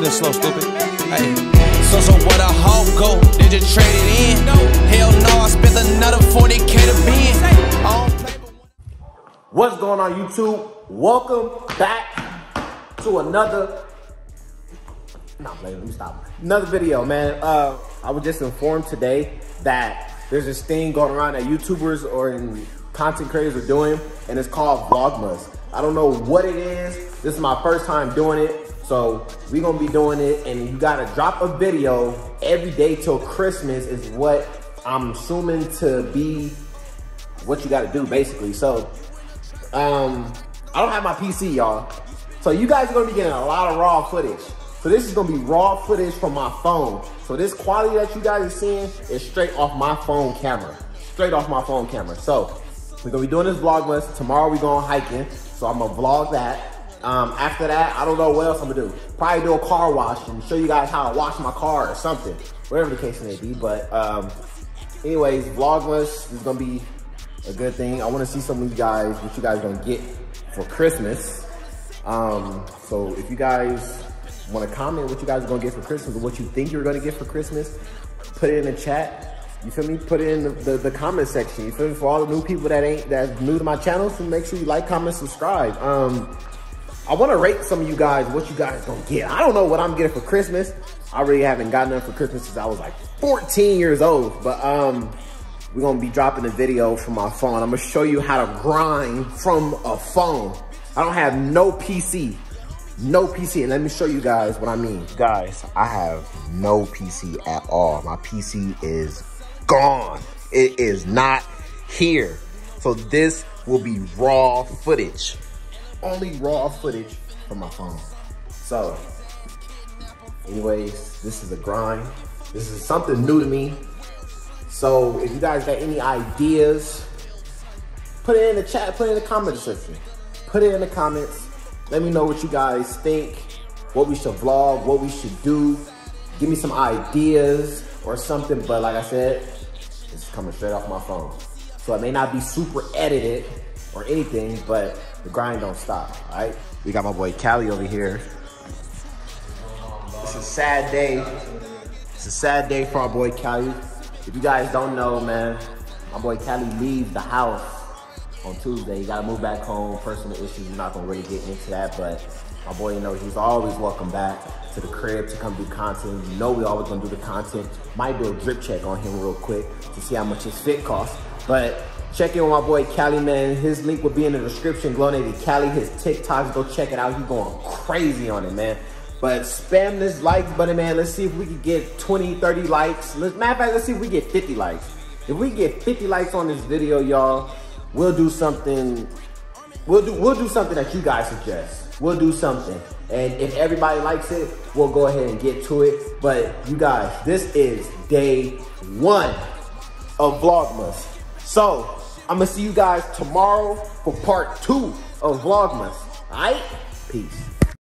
this slow, stupid. Hey. So, so what a hoe go? Did you trade it in? Hell no, I spent another 40k to be What's going on YouTube? Welcome back to another not playing, let me stop. Another video, man. Uh, I was just informed today that there's this thing going around that YouTubers or in content creators are doing, and it's called Vlogmas. I don't know what it is. This is my first time doing it. So we gonna be doing it and you gotta drop a video every day till Christmas is what I'm assuming to be what you gotta do basically. So um, I don't have my PC, y'all. So you guys are gonna be getting a lot of raw footage. So this is gonna be raw footage from my phone. So this quality that you guys are seeing is straight off my phone camera. Straight off my phone camera. So we're gonna be doing this vlogmas. Tomorrow we're going hiking. So I'm gonna vlog that. Um, after that, I don't know what else I'm gonna do. Probably do a car wash and show you guys how I wash my car or something. Whatever the case may be. But um, anyways, Vlogmas is gonna be a good thing. I wanna see some of you guys, what you guys gonna get for Christmas. Um, so if you guys want to comment what you guys are to get for Christmas or what you think you're to get for Christmas, put it in the chat. You feel me? Put it in the, the, the, comment section. You feel me? For all the new people that ain't that's new to my channel, so make sure you like, comment, subscribe. Um, I want to rate some of you guys what you guys gonna get. I don't know what I'm getting for Christmas. I really haven't gotten them for Christmas since I was like 14 years old. But um, we're gonna be dropping a video from my phone. I'm gonna show you how to grind from a phone. I don't have no PC no PC. And let me show you guys what I mean. Guys, I have no PC at all. My PC is gone. It is not here. So this will be raw footage. Only raw footage from my phone. So, anyways, this is a grind. This is something new to me. So if you guys got any ideas, put it in the chat, put it in the comment section. Put it in the comments let me know what you guys think, what we should vlog, what we should do. Give me some ideas or something. But like I said, it's coming straight off my phone. So it may not be super edited or anything, but the grind don't stop, all right? We got my boy Kali over here. It's a sad day. It's a sad day for our boy Kali. If you guys don't know, man, my boy Kali leaves the house on Tuesday. He gotta move back home, personal issues. We're not gonna really get into that, but my boy, you know, he's always welcome back to the crib to come do content. You know we always gonna do the content. Might do a drip check on him real quick to see how much his fit costs. But check in with my boy Kali, man. His link will be in the description. Glow Navy Cali, his TikToks, go check it out. He's going crazy on it, man. But spam this likes button, man. Let's see if we can get 20, 30 likes. Let's, matter of fact, let's see if we get 50 likes. If we get 50 likes on this video, y'all, we'll do something. We'll do we'll do something that you guys suggest. We'll do something. And if everybody likes it, we'll go ahead and get to it. But you guys, this is day one of Vlogmas. So I'm gonna see you guys tomorrow for part two of Vlogmas. Alright? Peace.